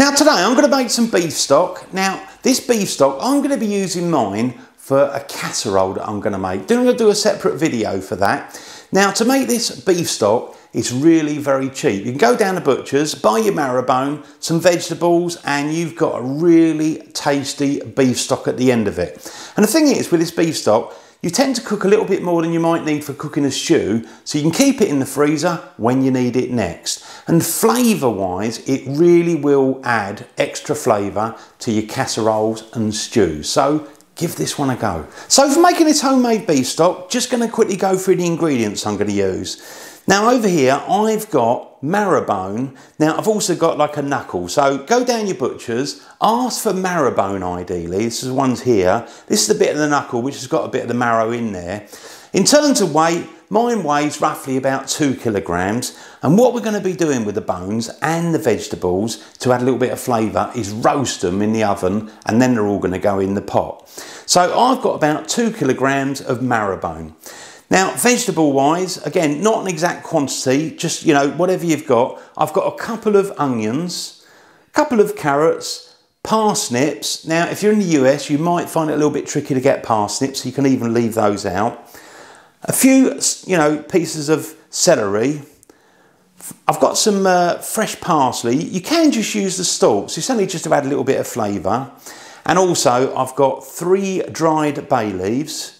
Now today I'm going to make some beef stock. Now this beef stock, I'm going to be using mine for a casserole that I'm going to make. Then I'm going to do a separate video for that. Now to make this beef stock, it's really very cheap. You can go down to butcher's, buy your marrow bone, some vegetables, and you've got a really tasty beef stock at the end of it. And the thing is, with this beef stock, you tend to cook a little bit more than you might need for cooking a stew, so you can keep it in the freezer when you need it next. And flavour wise, it really will add extra flavour to your casseroles and stews. So give this one a go. So for making this homemade beef stock, just going to quickly go through the ingredients I'm going to use. Now over here, I've got marrow bone. Now I've also got like a knuckle. So go down your butcher's, ask for marrow bone ideally. This is the ones here. This is the bit of the knuckle which has got a bit of the marrow in there. In terms of weight, mine weighs roughly about two kilograms. And what we're going to be doing with the bones and the vegetables to add a little bit of flavour is roast them in the oven and then they're all going to go in the pot. So I've got about two kilograms of marrow bone. Now, vegetable wise, again, not an exact quantity, just, you know, whatever you've got. I've got a couple of onions, a couple of carrots, parsnips. Now, if you're in the US, you might find it a little bit tricky to get parsnips, so you can even leave those out. A few, you know, pieces of celery. I've got some uh, fresh parsley. You can just use the stalks. It's only just to add a little bit of flavour. And also, I've got three dried bay leaves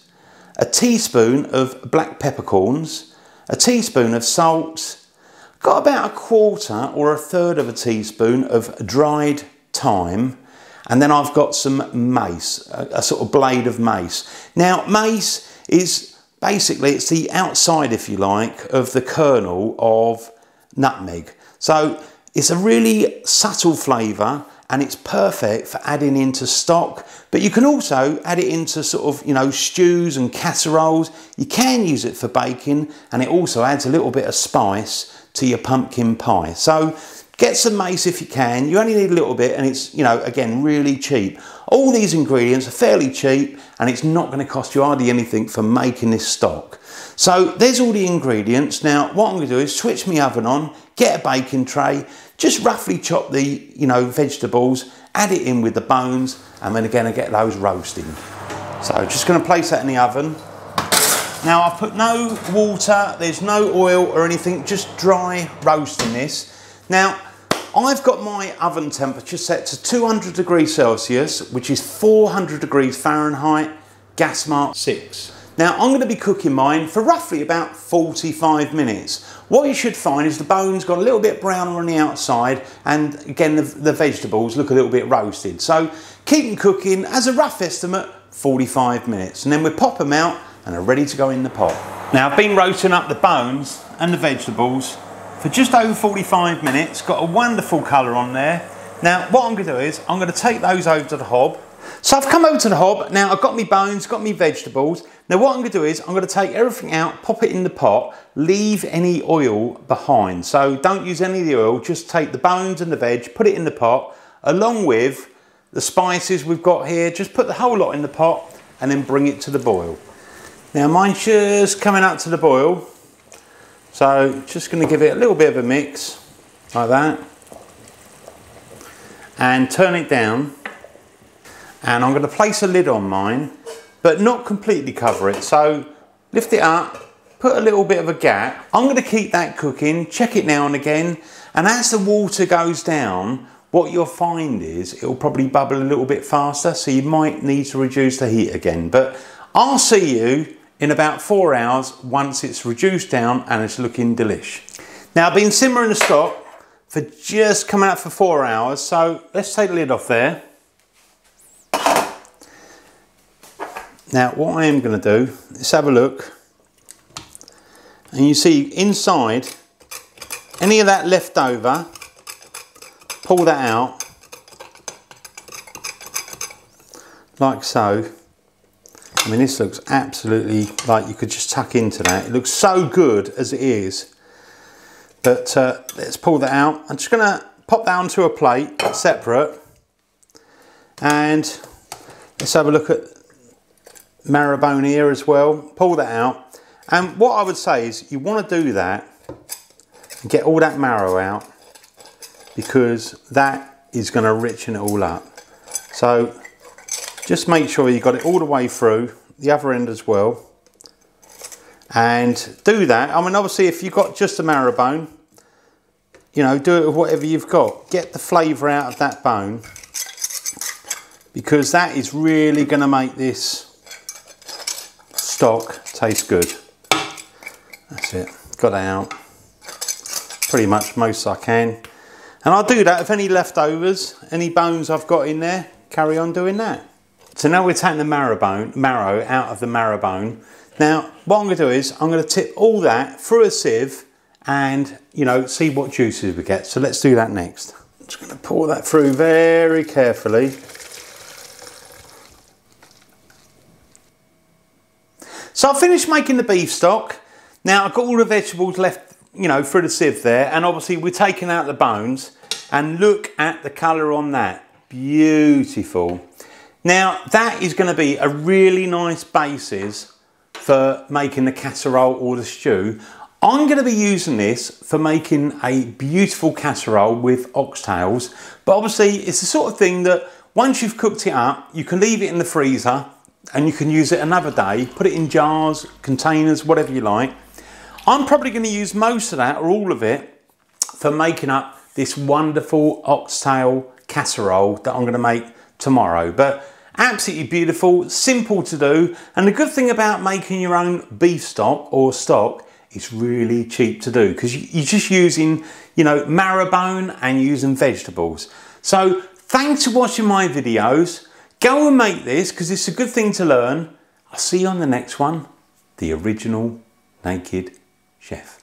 a teaspoon of black peppercorns, a teaspoon of salt, got about a quarter or a third of a teaspoon of dried thyme, and then I've got some mace, a, a sort of blade of mace. Now, mace is basically, it's the outside, if you like, of the kernel of nutmeg. So it's a really subtle flavour and it's perfect for adding into stock. But you can also add it into sort of you know stews and casseroles. You can use it for baking and it also adds a little bit of spice to your pumpkin pie. So get some mace if you can you only need a little bit and it's you know again really cheap all these ingredients are fairly cheap and it's not going to cost you hardly anything for making this stock so there's all the ingredients now what i'm going to do is switch my oven on get a baking tray just roughly chop the, you know, vegetables, add it in with the bones, and then again I get those roasting. So just gonna place that in the oven. Now I've put no water, there's no oil or anything, just dry roasting this. Now, I've got my oven temperature set to 200 degrees Celsius, which is 400 degrees Fahrenheit, gas mark 6. Now I'm going to be cooking mine for roughly about 45 minutes. What you should find is the bones got a little bit browner on the outside and again the, the vegetables look a little bit roasted. So keep them cooking as a rough estimate 45 minutes and then we pop them out and are ready to go in the pot. Now I've been roasting up the bones and the vegetables for just over 45 minutes, got a wonderful colour on there. Now what I'm going to do is I'm going to take those over to the hob so I've come over to the hob. Now I've got my bones, got my vegetables. Now what I'm gonna do is I'm gonna take everything out, pop it in the pot, leave any oil behind. So don't use any of the oil, just take the bones and the veg, put it in the pot, along with the spices we've got here. Just put the whole lot in the pot and then bring it to the boil. Now mine's just coming up to the boil. So just gonna give it a little bit of a mix, like that. And turn it down. And I'm going to place a lid on mine but not completely cover it. So lift it up put a little bit of a gap. I'm going to keep that cooking check it now and again. And as the water goes down what you'll find is it'll probably bubble a little bit faster so you might need to reduce the heat again. But I'll see you in about four hours once it's reduced down and it's looking delish. Now I've been simmering the stock for just come out for four hours so let's take the lid off there. Now what I am going to do is have a look. And you see inside any of that left over pull that out. Like so I mean this looks absolutely like you could just tuck into that it looks so good as it is but uh, let's pull that out I'm just gonna pop that onto a plate separate and let's have a look at marrowbone here as well. Pull that out. And what I would say is you want to do that and get all that marrow out because that is going to richen it all up. So just make sure you got it all the way through, the other end as well. And do that. I mean, obviously, if you've got just a marrow bone, you know, do it with whatever you've got. Get the flavour out of that bone because that is really going to make this stock taste good. That's it. Got that out. Pretty much most I can. And I'll do that if any leftovers, any bones I've got in there, carry on doing that. So now we're taking the marrow, bone, marrow out of the marrow bone. Now, what I'm gonna do is I'm gonna tip all that through a sieve and, you know, see what juices we get. So let's do that next. Just gonna pour that through very carefully. So I've finished making the beef stock. Now I've got all the vegetables left, you know, through the sieve there. And obviously we're taking out the bones and look at the colour on that. Beautiful. Now that is going to be a really nice basis for making the casserole or the stew. I'm going to be using this for making a beautiful casserole with oxtails. But obviously it's the sort of thing that once you've cooked it up, you can leave it in the freezer and you can use it another day, put it in jars, containers, whatever you like. I'm probably going to use most of that or all of it for making up this wonderful oxtail casserole that I'm going to make tomorrow. But absolutely beautiful, simple to do. And the good thing about making your own beef stock or stock it's really cheap to do because you're just using, you know, marrow bone and using vegetables. So thanks for watching my videos. Go and make this because it's a good thing to learn. I'll see you on the next one. The original Naked Chef.